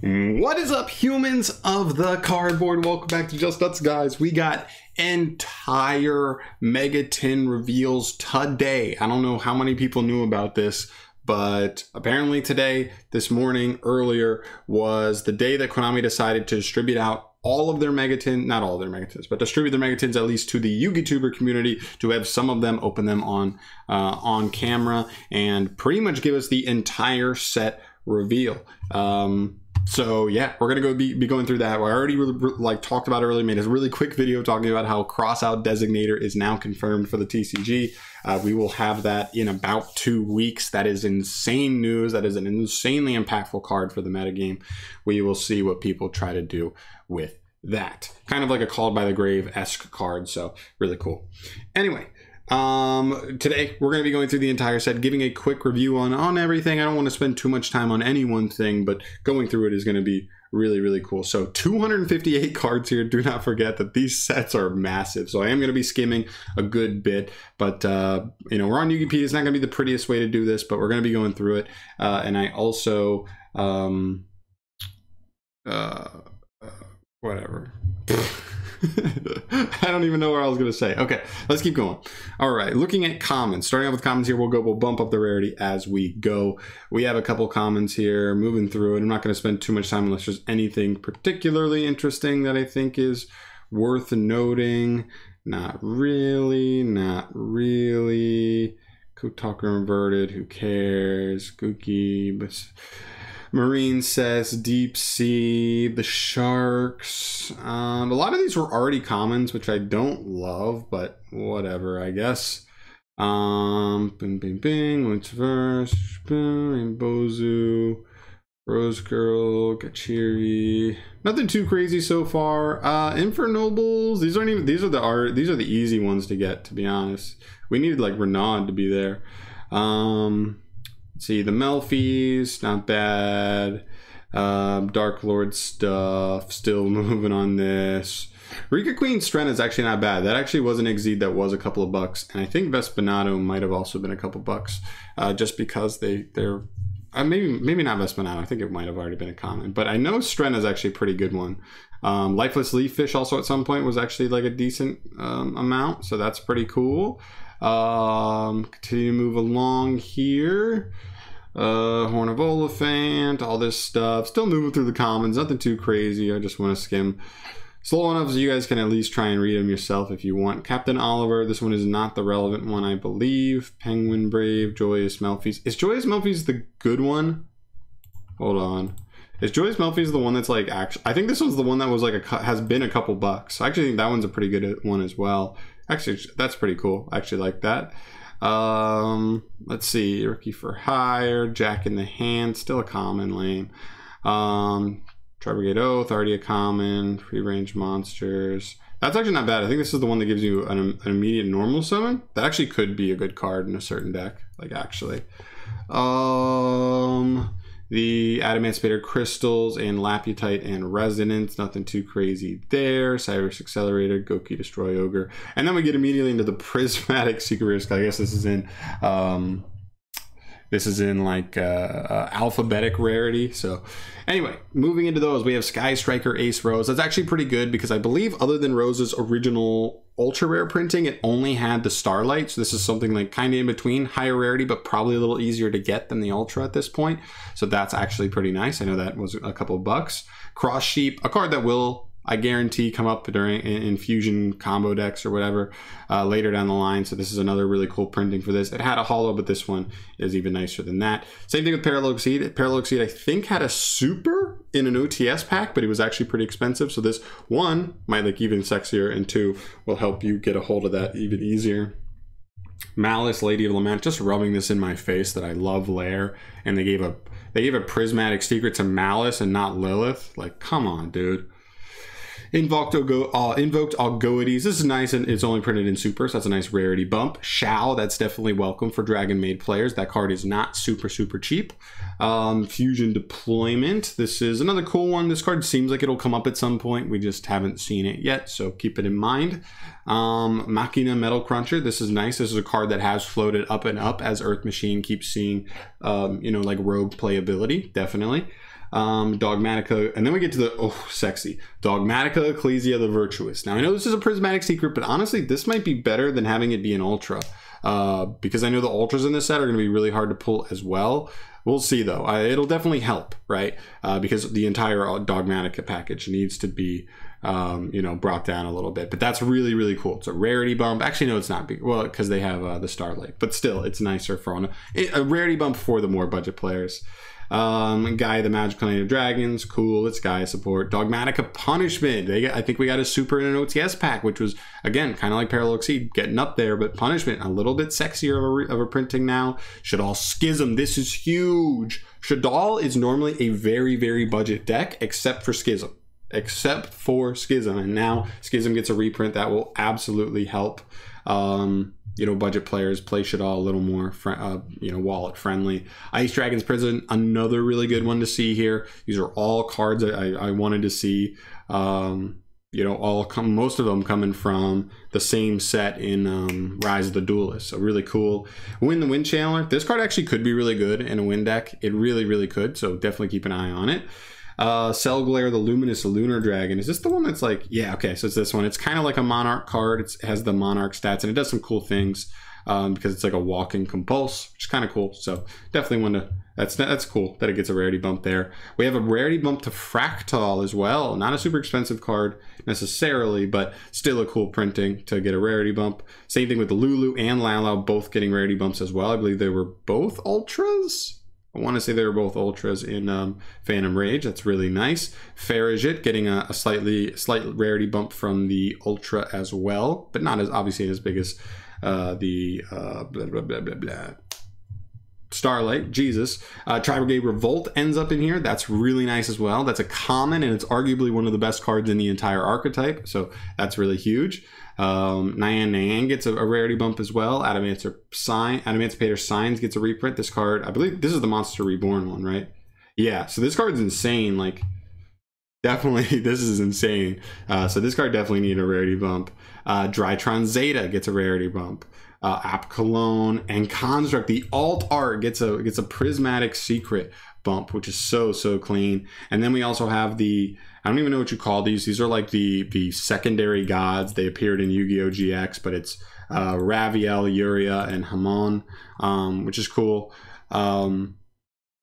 What is up, humans of the cardboard? Welcome back to JustNutz, guys. We got entire Mega-Tin reveals today. I don't know how many people knew about this, but apparently today, this morning, earlier, was the day that Konami decided to distribute out all of their Mega-Tin, not all of their Mega-Tins, but distribute their Mega-Tins at least to the YouTuber community to have some of them open them on uh, on camera and pretty much give us the entire set reveal. Um, so yeah, we're gonna go be, be going through that. I already really, like talked about earlier, made a really quick video talking about how crossout designator is now confirmed for the TCG. Uh, we will have that in about two weeks. That is insane news. That is an insanely impactful card for the metagame. We will see what people try to do with that. Kind of like a called by the grave esque card. So really cool. Anyway, um, today we're going to be going through the entire set, giving a quick review on on everything. I don't want to spend too much time on any one thing, but going through it is going to be really really cool. So 258 cards here. Do not forget that these sets are massive. So I am going to be skimming a good bit, but uh, you know we're on UGP. It's not going to be the prettiest way to do this, but we're going to be going through it. Uh, and I also um, uh, uh whatever. I don't even know what I was going to say. Okay, let's keep going. All right, looking at commons. Starting off with commons here, we'll go. We'll bump up the rarity as we go. We have a couple commons here. Moving through it. I'm not going to spend too much time unless there's anything particularly interesting that I think is worth noting. Not really. Not really. Kotaku inverted. Who cares? Gookie. But Marine says deep sea, the sharks. Um, a lot of these were already commons, which I don't love, but whatever, I guess. Um, bing, bing, bing, first? Bing, Bozu, Rose Girl, Gachiri. Nothing too crazy so far. Uh, Infernobles. These aren't even. These are the art. These are the easy ones to get. To be honest, we needed like Renaud to be there. Um, see the Melffys, not bad. Um, Dark Lord stuff, still moving on this. Rikka Queen Strenna is actually not bad. That actually was an Xyz that was a couple of bucks, and I think Vespinato might have also been a couple bucks, uh, just because they they're uh, maybe maybe not Vespinato. I think it might have already been a common, but I know Stren is actually a pretty good one. Um, Lifeless Leaf Fish also at some point was actually like a decent um, amount, so that's pretty cool. Um, continue to move along here. Uh, Horn of Olifant, all this stuff. Still moving through the commons, nothing too crazy. I just want to skim slow enough so you guys can at least try and read them yourself if you want. Captain Oliver, this one is not the relevant one, I believe. Penguin Brave, Joyous Melffys. Is Joyous Melffys the good one? Hold on. Is Joyous Melffys the one that's like actually? I think this one's the one that was like a has been a couple bucks. I actually think that one's a pretty good one as well. Actually, that's pretty cool. I actually like that. Um, let's see, Rookie Fur Hire, Jack in the Hand, still a common lame. Um, Tri-Brigade Oath, already a common. Free range monsters. That's actually not bad. I think this is the one that gives you an, an immediate normal summon. That actually could be a good card in a certain deck. Like actually. Um, the Adamancipator Crystals and Laputite and Resonance. Nothing too crazy there. Cyberse Accelerator, Goki Destroy Ogre. And then we get immediately into the Prismatic Secret Risk. I guess this is in um, this is in like uh, uh, alphabetic rarity. So, anyway, moving into those, we have Sky Striker Ace Roze. That's actually pretty good because I believe, other than Roze's original ultra rare printing, it only had the Starlight. So, this is something like kind of in between higher rarity, but probably a little easier to get than the Ultra at this point. So, that's actually pretty nice. I know that was a couple bucks. Cross Sheep, a card that will I guarantee come up during infusion combo decks or whatever uh, later down the line. So this is another really cool printing for this. It had a hollow, but this one is even nicer than that. Same thing with Parallel Exceed. Parallel Exceed, I think, had a super in an OTS pack, but it was actually pretty expensive. So this one might look even sexier, and two will help you get a hold of that even easier. Malice, Lady of Lament, just rubbing this in my face that I love Lair, and they gave a they gave a prismatic secret to Malice and not Lilith. Like, come on, dude. Invoked, uh, invoked Augoides. This is nice and it's only printed in super, so that's a nice rarity bump. Shao, that's definitely welcome for Dragon Maid players. That card is not super, super cheap. Um, Fusion Deployment. This is another cool one. This card seems like it'll come up at some point. We just haven't seen it yet, so keep it in mind. Um, Machina Metal Cruncher. This is nice. This is a card that has floated up and up as Earth Machine keeps seeing, um, you know, like rogue playability, definitely. Um, Dogmatika, and then we get to the oh sexy Dogmatika Ecclesia the Virtuous. Now I know this is a prismatic secret, but honestly, this might be better than having it be an ultra, uh, because I know the ultras in this set are going to be really hard to pull as well. We'll see though. Uh, it'll definitely help, right? Uh, because the entire Dogmatika package needs to be, um, you know, brought down a little bit. But that's really, really cool. It's a rarity bump. Actually, no, it's not. Big. Well, because they have uh, the Starlight, but still, it's nicer for a, a rarity bump for the more budget players. Um, Gaia the Magical Knight of Dragons, cool. It's Guy support. Dogmatika Punishment. They I think we got a super in an OTS pack, which was again kind of like Parallel Exceed, getting up there, but Punishment a little bit sexier of a, of a printing now. Shaddoll Schism. This is huge. Shaddoll is normally a very very budget deck, except for Schism. Except for Schism, and now Schism gets a reprint that will absolutely help. Um, you know budget players play Shaddoll a little more uh, you know wallet friendly. Ice dragons prison another really good one to see here. These are all cards i, I wanted to see. Um, you know all come most of them coming from the same set in um, rise of the duelist. So really cool. Wynn the Wind Channeler this card actually could be really good in a win deck. It really really could. So definitely keep an eye on it uh, Celglare, the Luminous Lunar Dragon. Is this the one that's like, yeah, okay, so it's this one. It's kind of like a Monarch card. It's, it has the Monarch stats and it does some cool things um, because it's like a walking compulse, which is kind of cool. So definitely want to, that's that's cool that it gets a rarity bump there. We have a rarity bump to Fractal as well. Not a super expensive card necessarily, but still a cool printing to get a rarity bump. Same thing with Lulu and Lalau, both getting rarity bumps as well. I believe they were both ultras. I want to say they were both ultras in um, Phantom Rage. That's really nice. Farragut getting a, a, slightly slight rarity bump from the ultra as well, but not as obviously as big as uh, the uh, blah blah blah blah blah. Starlight, Jesus. Uh, Tri Brigade Revolt ends up in here. That's really nice as well. That's a common, and it's arguably one of the best cards in the entire archetype. So that's really huge. Um, Nyan Nyan gets a, a, rarity bump as well. Adamancipator, Sign, Adamancipator Signs gets a reprint. This card, I believe this is the Monster Reborn one, right? Yeah, so this card's insane. Like, definitely, this is insane. Uh, so this card definitely need a rarity bump. Uh, Drytron Zeta gets a rarity bump. Uh, App Cologne and Construct, the alt art gets a gets a prismatic secret bump, which is so so clean. And then we also have the I don't even know what you call these. These are like the the secondary gods. They appeared in Yu-Gi-Oh! GX, but it's uh, Raviel, Uria, and Hamon, um, which is cool. Um,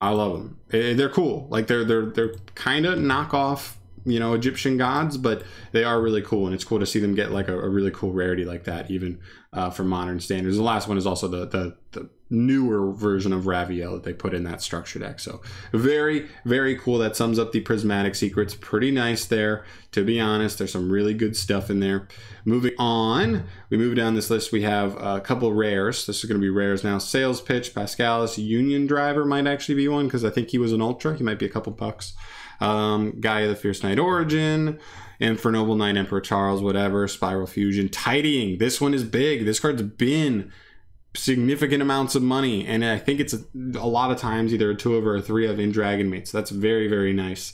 I love them. Eh, they're cool. Like they're they're they're kind of knockoff you know Egyptian gods, but they are really cool, and it's cool to see them get like a, a really cool rarity like that, even uh, for modern standards. The last one is also the the, the newer version of Raviel that they put in that structure deck. So very very cool. That sums up the prismatic secrets. Pretty nice there. To be honest, there's some really good stuff in there. Moving on, we move down this list. We have a couple rares. This is going to be rares now. Sales pitch, Pascalis, Union Driver might actually be one because I think he was an ultra. He might be a couple bucks um, Gaia the Fierce Knight Origin, Infernoble Knight Emperor Charles, whatever, Spiral Fusion, Tidying. This one is big. This card's been significant amounts of money, and I think it's a, a lot of times either a two of or a three of in Dragon Maids. That's very, very nice.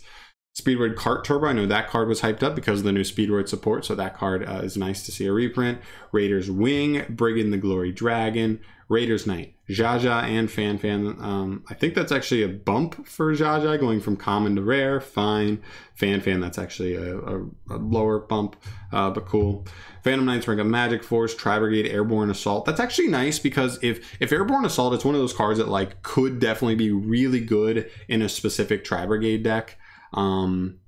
Speedroid Cart Turbo, I know that card was hyped up because of the new Speedroid support, so that card uh, is nice to see a reprint. Raiders Wing, Brigand the Glory Dragon, Raiders Knight, Jaja and Fan Fan. Um, I think that's actually a bump for Jaja going from common to rare. Fine. Fan Fan, that's actually a, a, a lower bump, uh, but cool. Phantom Knights Ring of Magic Force, Tri Brigade Airborne Assault. That's actually nice because if if Airborne Assault, it's one of those cards that like could definitely be really good in a specific Tri Brigade deck. Um,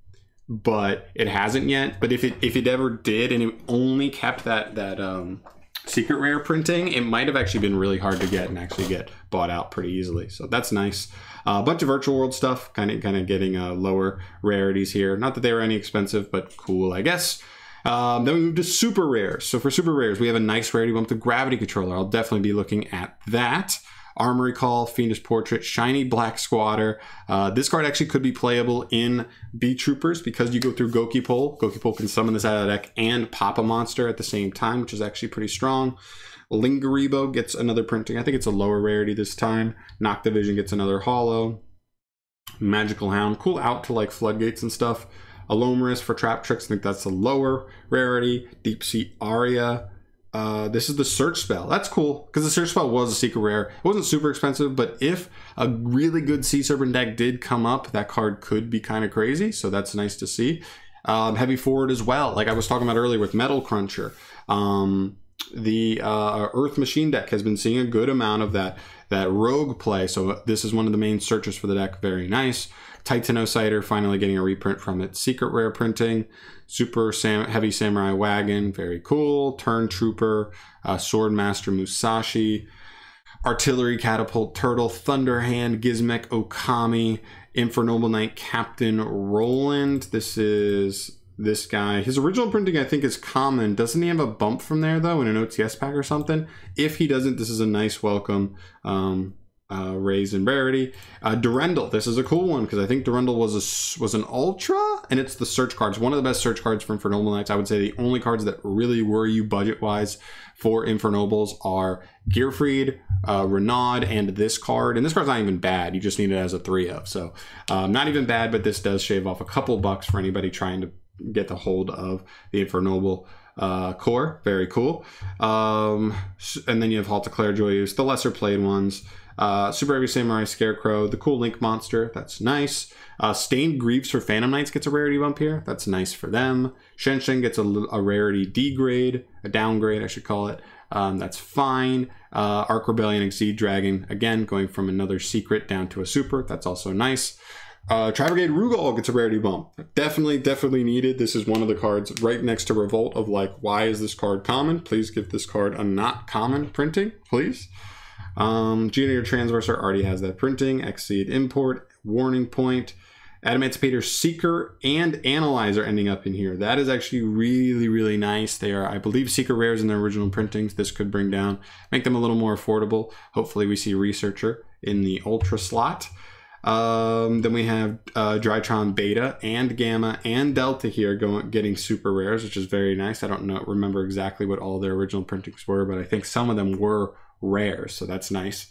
but it hasn't yet. But if it if it ever did and it only kept that that um secret rare printing, it might have actually been really hard to get and actually get bought out pretty easily. So that's nice. Uh, a bunch of virtual world stuff, kind of kind of getting uh, lower rarities here. Not that they were any expensive, but cool, I guess. Um, then we move to super rares. So for super rares, we have a nice rarity bump to Gravity Controller. I'll definitely be looking at that. Armory Call, Fiendish Portrait, Shiny Black Squadder. Uh, this card actually could be playable in B Troopers because you go through Goki Pole. Gokipole. Gokipole can summon this out of the deck and pop a monster at the same time, which is actually pretty strong. Linguriboh gets another printing. I think it's a lower rarity this time. Noctovision gets another hollow. Magical Hound, cool out to like floodgates and stuff. Alomorous for trap tricks, I think that's a lower rarity. Deep Sea Aria, uh, this is the search spell. That's cool because the search spell was a secret rare. It wasn't super expensive, but if a really good Sea Serpent deck did come up, that card could be kind of crazy. So that's nice to see. Um, heavy forward as well, like I was talking about earlier with Metal Cruncher. Um, the uh, Earth Machine deck has been seeing a good amount of that that rogue play. So this is one of the main searches for the deck. Very nice. Titanocider finally getting a reprint from its secret rare printing. Super Sam- Heavy Samurai Wagon, very cool. Turn Trooper, uh, Sword Master Musashi, Artillery Catapult Turtle, Thunderhand, Gizmek Okami, Infernoble Knight Captain Roland. This is this guy. His original printing, I think, is common. Doesn't he have a bump from there, though, in an OTS pack or something? If he doesn't, this is a nice welcome. Um, uh, raise in rarity. Uh, Durendal, this is a cool one because I think Durendal was a, was an ultra, and it's the search cards. One of the best search cards for Infernoble Knights. I would say the only cards that really worry you budget wise for Infernobles are Gearfried, uh, Renaud, and this card. And this card's not even bad. You just need it as a three of. So um, not even bad, but this does shave off a couple bucks for anybody trying to get the hold of the Infernoble uh, core. Very cool. Um, and then you have Halt of Clairjoyous, the lesser played ones. Uh, Super Heavy Samurai Scarecrow, the cool Link monster, that's nice. Uh, Stained Greaves for Phantom Knights gets a rarity bump here, that's nice for them. Shen Shen gets a, a rarity degrade, a downgrade, I should call it. Um, that's fine. Uh, Arc Rebellion Xyz Dragon, again, going from another secret down to a super, that's also nice. Uh, Rugal gets a rarity bump. Definitely, definitely needed. This is one of the cards right next to Revolt of like, why is this card common? Please give this card a not common printing, please. Um, Junior Transverser already has that printing. Exceed Import, Warning Point, Adamancipator Seeker, and Analyzer ending up in here. That is actually really, really nice. They are, I believe, Seeker rares in their original printings. This could bring down, make them a little more affordable. Hopefully, we see Researcher in the Ultra slot. Um, then we have uh, Drytron Beta and Gamma and Delta here going getting super rares, which is very nice. I don't know remember exactly what all their original printings were, but I think some of them were rare, so that's nice.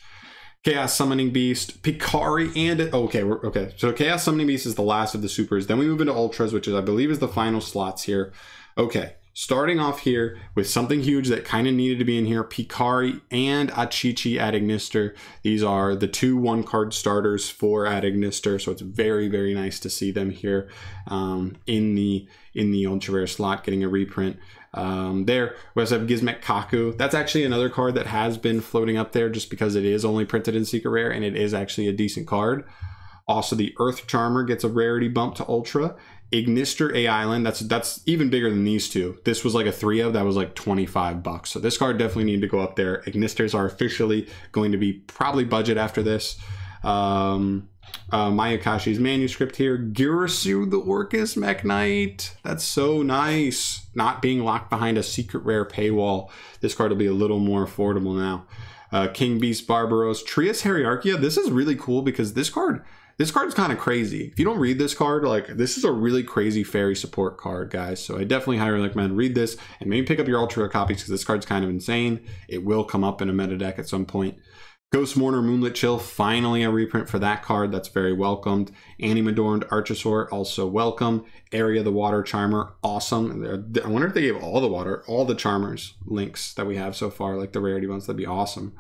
Chaos Summoning Beast, Pikari, and okay, okay. So Chaos Summoning Beast is the last of the supers. Then we move into ultras, which is I believe is the final slots here. Okay, starting off here with something huge that kind of needed to be in here. Pikari and Achichi at Ignister. These are the two one card starters for at Ignister, so it's very very nice to see them here um, in the in the ultra rare slot, getting a reprint. Um, there, we also have Gizmek Kaku. That's actually another card that has been floating up there just because it is only printed in Secret Rare and it is actually a decent card. Also, the Earth Charmer gets a rarity bump to Ultra. Ignister A Island, that's that's even bigger than these two. This was like a three of that was like 25 bucks. So this card definitely need to go up there. Ignisters are officially going to be probably budget after this. Um, uh, Mayakashi's manuscript here. Girasu the Orcus Mech Knight. That's so nice. Not being locked behind a secret rare paywall. This card will be a little more affordable now. Uh, King Beast Barbaros. Trias Hierarchia. This is really cool because this card, this card is kind of crazy. If you don't read this card, like this is a really crazy fairy support card, guys. So I definitely highly recommend read this and maybe pick up your ultra copies because this card's kind of insane. It will come up in a meta deck at some point. Ghost Mourner Moonlit Chill, finally a reprint for that card. That's very welcomed. Annie Animadorned Archosaur, also welcome. Eria the Water Charmer, awesome. I wonder if they gave all the water, all the Charmers links that we have so far, like the rarity ones. That'd be awesome.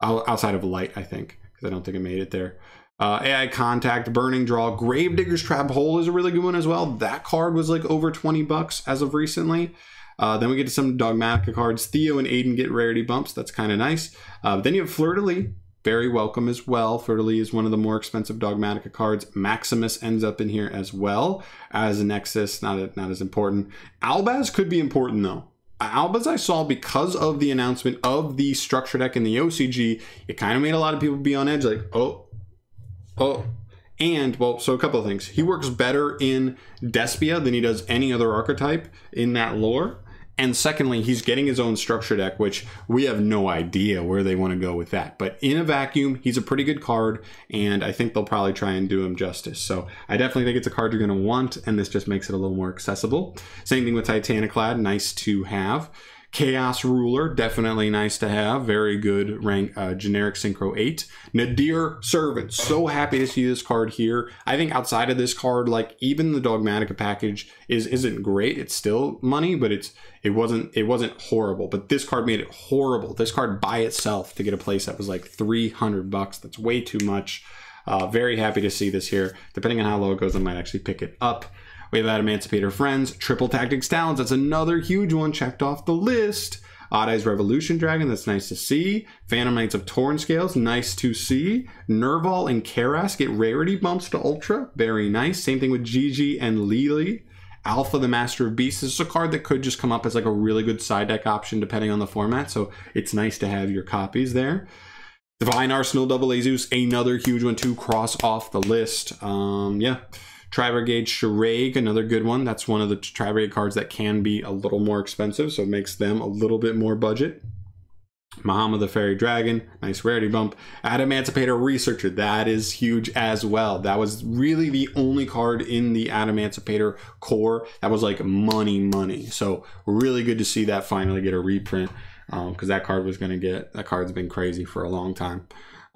Outside of Light, I think, because I don't think it made it there. Uh, AI Contact, Burning Draw, Gravedigger's Trap Hole is a really good one as well. That card was like over 20 bucks as of recently. Uh, then we get to some Dogmatika cards. Theo and Adin get rarity bumps. That's kind of nice. Uh, then you have Fleur de Lis, very welcome as well. Lis is one of the more expensive Dogmatika cards. Maximus ends up in here as well as Nexus, not, not as important. Albaz could be important though. Albaz I saw because of the announcement of the structure deck in the OCG, it kind of made a lot of people be on edge like, oh, oh, and, well, so a couple of things. He works better in Despia than he does any other archetype in that lore. And secondly, he's getting his own structure deck, which we have no idea where they want to go with that. But in a vacuum, he's a pretty good card, and I think they'll probably try and do him justice. So I definitely think it's a card you're going to want, and this just makes it a little more accessible. Same thing with Titaniclad, nice to have. Chaos Ruler, definitely nice to have. Very good rank, uh, generic Synchro 8. Nadir Servant, so happy to see this card here. I think outside of this card, like even the Dogmatika package is isn't great. It's still money, but it's it wasn't it wasn't horrible. But this card made it horrible. This card by itself to get a place that was like 300 bucks. That's way too much. Uh, very happy to see this here. Depending on how low it goes, I might actually pick it up. We have Emancipator Friends, Triple Tactics Talents. That's another huge one checked off the list. Odd Eyes Revolution Dragon, that's nice to see. Phantom Knights of Torn Scales, nice to see. Nervall and Kerass get rarity bumps to Ultra, very nice. Same thing with Gigi and Lily. Alpha, the Master of Beasts. This is a card that could just come up as like a really good side deck option depending on the format, so it's nice to have your copies there. Divine Arsenal Double Azus, another huge one to cross off the list. Um, yeah. Tri-Brigade Shuraig, another good one. That's one of the Tri-Brigade cards that can be a little more expensive, so it makes them a little bit more budget. Mahaama the Fairy Dragon, nice rarity bump. Adamancipator Researcher, that is huge as well. That was really the only card in the Adamancipator core that was like money, money. So really good to see that finally get a reprint because um, that card was going to get, that card's been crazy for a long time.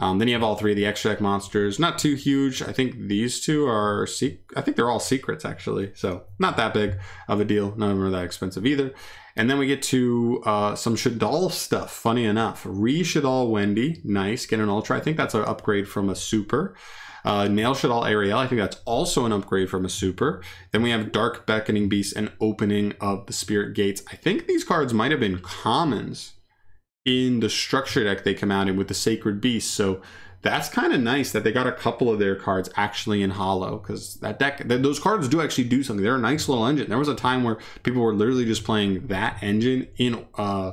Um, then you have all three of the extra deck monsters. Not too huge. I think these two are, I think they're all secrets actually. So not that big of a deal. None of them are that expensive either. And then we get to uh, some Shaddoll stuff, funny enough. Re-Shaddoll Wendy, nice, get an Ultra. I think that's an upgrade from a Super. Uh, Naelshaddoll Ariel, I think that's also an upgrade from a Super. Then we have Dark Beckoning Beast and Opening of the Spirit Gates. I think these cards might have been commons in the structure deck they come out in with the Sacred Beast. So that's kind of nice that they got a couple of their cards actually in hollow because that deck, th those cards do actually do something. They're a nice little engine. There was a time where people were literally just playing that engine in uh,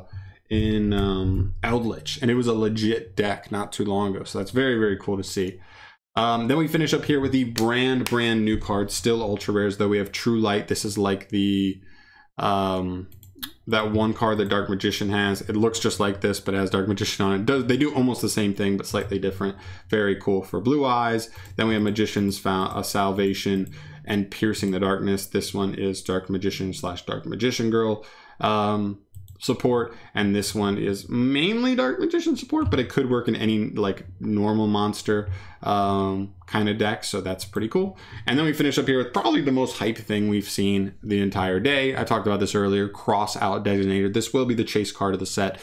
in um, Eldlich, and it was a legit deck not too long ago. So that's very very cool to see. Um, then we finish up here with the brand brand new card, still ultra rares though. We have True Light. This is like the um, that one card that Dark Magician has. It looks just like this, but has Dark Magician on it. Does they do almost the same thing, but slightly different. Very cool for Blue Eyes. Then we have Magician's a Salvation and Piercing the Darkness. This one is Dark Magician slash Dark Magician Girl. Um, support and this one is mainly dark magician support but it could work in any like normal monster um, kind of deck so that's pretty cool. And then we finish up here with probably the most hype thing we've seen the entire day. I talked about this earlier cross out designator this will be the chase card of the set.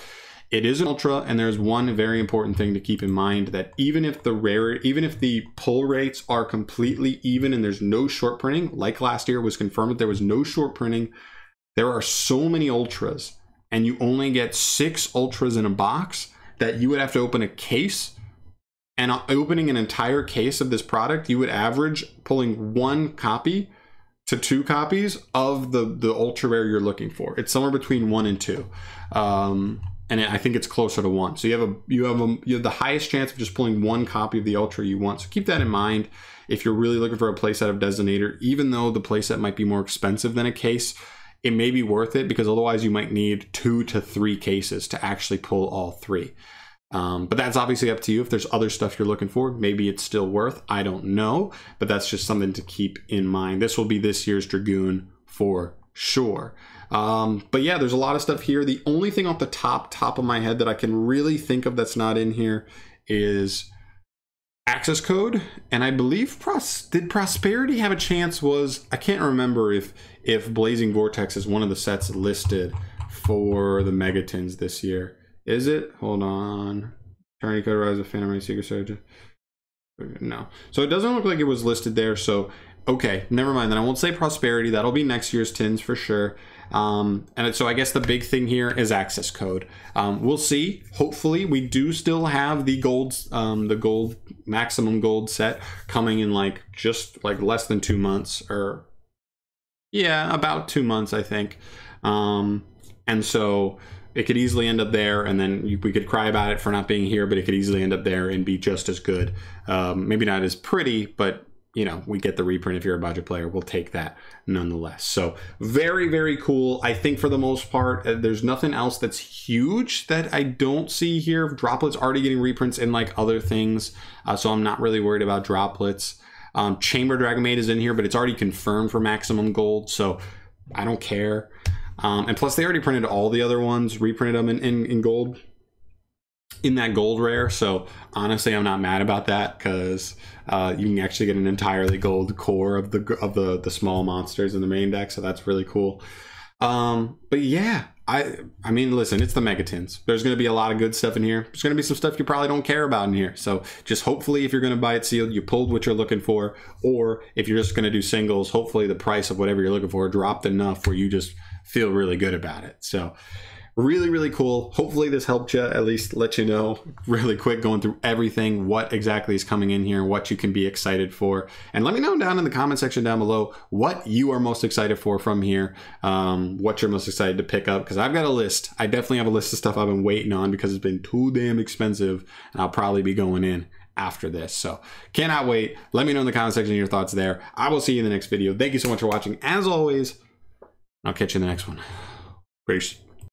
It is an ultra and there's one very important thing to keep in mind that even if the rare even if the pull rates are completely even and there's no short printing like last year was confirmed that there was no short printing there are so many ultras and you only get six ultras in a box, that you would have to open a case. And opening an entire case of this product, you would average pulling one copy to two copies of the the ultra rare you're looking for. It's somewhere between one and two, um, and I think it's closer to one. So you have a you have a you have the highest chance of just pulling one copy of the ultra you want. So keep that in mind if you're really looking for a playset of Designator. Even though the playset might be more expensive than a case, it may be worth it because otherwise you might need two to three cases to actually pull all three. Um, but that's obviously up to you. If there's other stuff you're looking for, maybe it's still worth. I don't know, but that's just something to keep in mind. This will be this year's Dragoon for sure. Um, but yeah, there's a lot of stuff here. The only thing off the top top of my head that I can really think of that's not in here is access code and i believe pros did prosperity have a chance was i can't remember if if blazing vortex is one of the sets listed for the Mega-Tins this year. Is it? Hold on. Trying code rise of phantom secret surgeon. No. So it doesn't look like it was listed there so okay never mind then i won't say prosperity that'll be next year's tins for sure um, and so I guess the big thing here is access code. Um, we'll see. Hopefully, we do still have the gold, um, the gold maximum gold set coming in like just like less than two months, or yeah, about two months, I think. Um, and so it could easily end up there, and then we could cry about it for not being here, but it could easily end up there and be just as good. Um, maybe not as pretty, but you know, we get the reprint if you're a budget player. We'll take that nonetheless. So very, very cool. I think for the most part, uh, there's nothing else that's huge that I don't see here. Droplets already getting reprints in like other things. Uh, so I'm not really worried about droplets. Um, Chamber Dragon Maid is in here, but it's already confirmed for maximum gold. So I don't care. Um, and plus, they already printed all the other ones, reprinted them in, in, in gold, in that gold rare. So honestly, I'm not mad about that because uh, you can actually get an entirely gold core of the of the the small monsters in the main deck. So that's really cool. Um, but yeah, I I mean, listen, it's the Megatins. There's going to be a lot of good stuff in here. There's going to be some stuff you probably don't care about in here. So just hopefully, if you're going to buy it sealed, you pulled what you're looking for, or if you're just going to do singles, hopefully the price of whatever you're looking for dropped enough where you just feel really good about it. So really really cool hopefully this helped you at least let you know really quick going through everything what exactly is coming in here what you can be excited for and let me know down in the comment section down below what you are most excited for from here um, what you're most excited to pick up because i've got a list i definitely have a list of stuff i've been waiting on because it's been too damn expensive and i'll probably be going in after this. So cannot wait. Let me know in the comment section your thoughts there. I will see you in the next video. Thank you so much for watching. As always, I'll catch you in the next one. Peace.